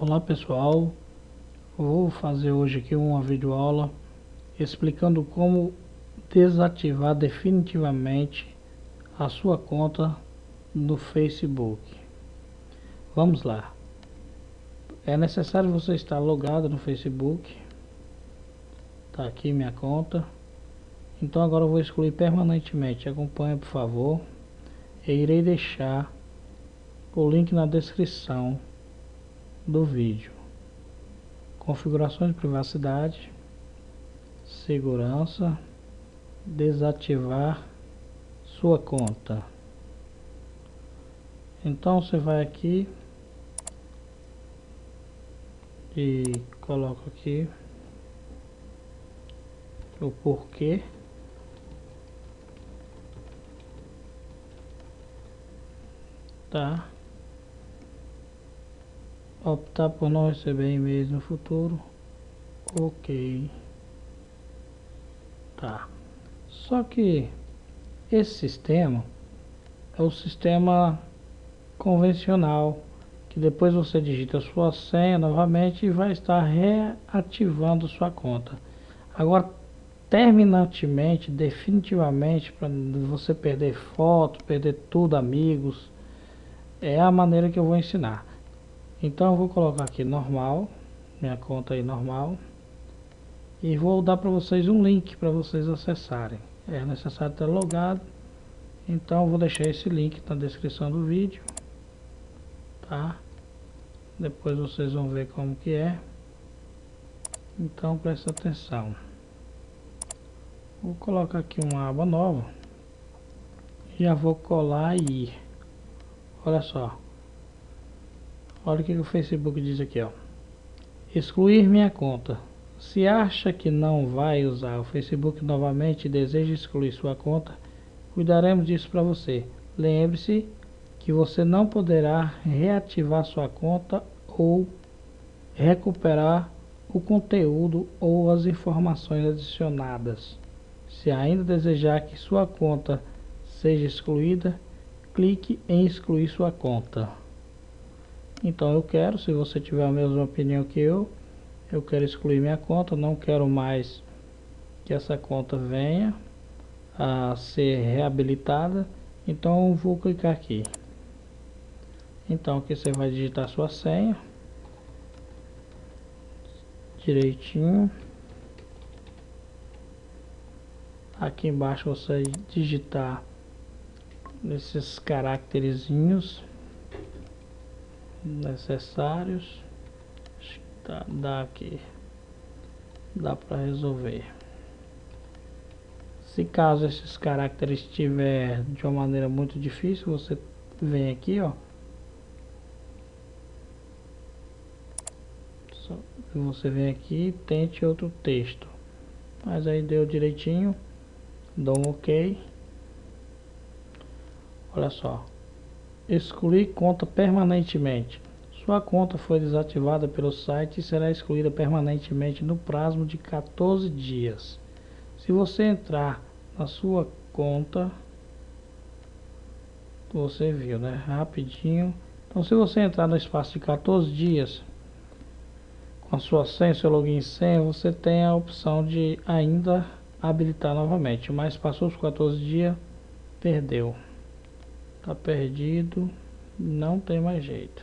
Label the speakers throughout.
Speaker 1: Olá pessoal, vou fazer hoje aqui uma videoaula explicando como desativar definitivamente a sua conta no Facebook. Vamos lá. É necessário você estar logado no Facebook. Tá aqui minha conta. Então agora eu vou excluir permanentemente. Acompanhe por favor. E irei deixar o link na descrição do vídeo. Configurações de privacidade, segurança, desativar sua conta. Então você vai aqui e coloca aqui o porquê tá optar por não receber e-mails no futuro? Ok. Tá. Só que esse sistema é o sistema convencional que depois você digita sua senha novamente e vai estar reativando sua conta. Agora terminantemente definitivamente para você perder foto perder tudo amigos é a maneira que eu vou ensinar então eu vou colocar aqui normal, minha conta aí normal. E vou dar para vocês um link para vocês acessarem. É necessário estar logado. Então eu vou deixar esse link na descrição do vídeo. Tá? Depois vocês vão ver como que é. Então presta atenção. Vou colocar aqui uma aba nova. Já vou colar e. Olha só. Olha o que o Facebook diz aqui, ó. Excluir minha conta. Se acha que não vai usar o Facebook novamente e deseja excluir sua conta, cuidaremos disso para você. Lembre-se que você não poderá reativar sua conta ou recuperar o conteúdo ou as informações adicionadas. Se ainda desejar que sua conta seja excluída, clique em excluir sua conta. Então eu quero, se você tiver a mesma opinião que eu, eu quero excluir minha conta, não quero mais que essa conta venha a ser reabilitada. Então eu vou clicar aqui. Então aqui você vai digitar sua senha direitinho. Aqui embaixo você digitar esses caracterezinhos necessários tá, dá aqui. Dá para resolver. Se caso esses caracteres estiver de uma maneira muito difícil você vem aqui ó. Você vem aqui tente outro texto. Mas aí deu direitinho dou um ok. Olha só Excluir conta permanentemente. Sua conta foi desativada pelo site e será excluída permanentemente no prazo de 14 dias. Se você entrar na sua conta, você viu, né? Rapidinho. Então, se você entrar no espaço de 14 dias, com a sua senha, seu login senha, você tem a opção de ainda habilitar novamente. Mas passou os 14 dias, perdeu. Tá perdido, não tem mais jeito.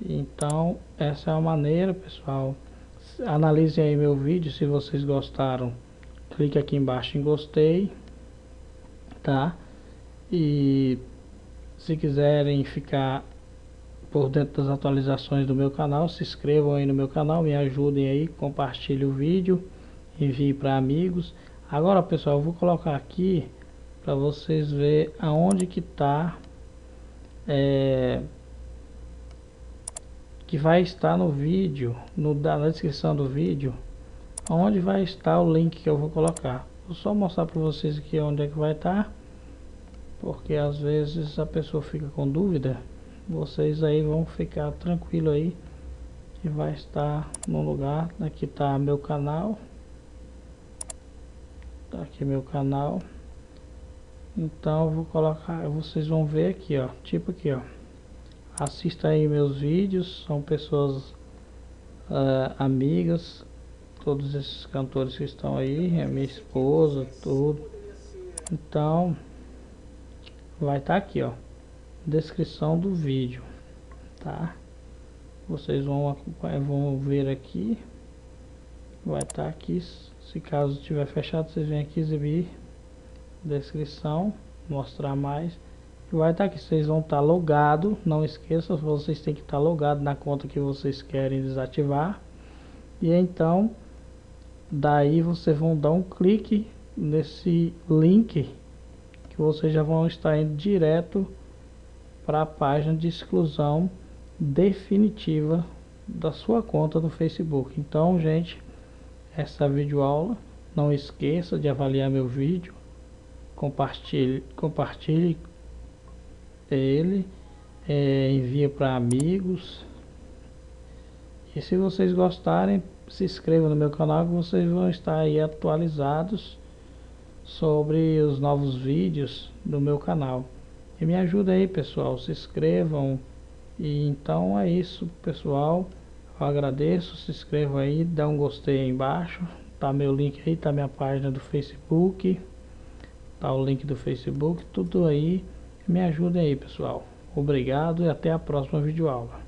Speaker 1: Então, essa é a maneira, pessoal. Analisem aí meu vídeo, se vocês gostaram, clique aqui embaixo em gostei, tá? E se quiserem ficar por dentro das atualizações do meu canal, se inscrevam aí no meu canal, me ajudem aí, compartilhe o vídeo, envie para amigos. Agora, pessoal, eu vou colocar aqui para vocês ver aonde que tá é, que vai estar no vídeo no, na descrição do vídeo onde vai estar o link que eu vou colocar. Vou só mostrar para vocês aqui onde é que vai estar porque às vezes a pessoa fica com dúvida vocês aí vão ficar tranquilo aí que vai estar no lugar aqui tá meu canal tá aqui meu canal então vou colocar vocês vão ver aqui ó. Tipo aqui ó. Assista aí meus vídeos, são pessoas uh, amigas, todos esses cantores que estão aí, a minha esposa, tudo. Então, vai estar tá aqui, ó, descrição do vídeo, tá? Vocês vão, vão ver aqui, vai estar tá aqui, se caso estiver fechado, vocês vêm aqui exibir descrição, mostrar mais vai estar tá aqui, vocês vão estar tá logado, não esqueça, vocês têm que estar tá logado na conta que vocês querem desativar. E então, daí vocês vão dar um clique nesse link que vocês já vão estar indo direto para a página de exclusão definitiva da sua conta no Facebook. Então, gente, essa videoaula, não esqueça de avaliar meu vídeo, compartilhe, compartilhe ele, é, envia para amigos. E se vocês gostarem, se inscrevam no meu canal que vocês vão estar aí atualizados sobre os novos vídeos do meu canal. E me ajuda aí pessoal, se inscrevam. E então é isso pessoal. Eu agradeço, se inscrevam aí, dá um gostei aí embaixo. Tá meu link aí, tá minha página do Facebook. Tá o link do Facebook, tudo aí. Me ajudem aí, pessoal. Obrigado e até a próxima videoaula.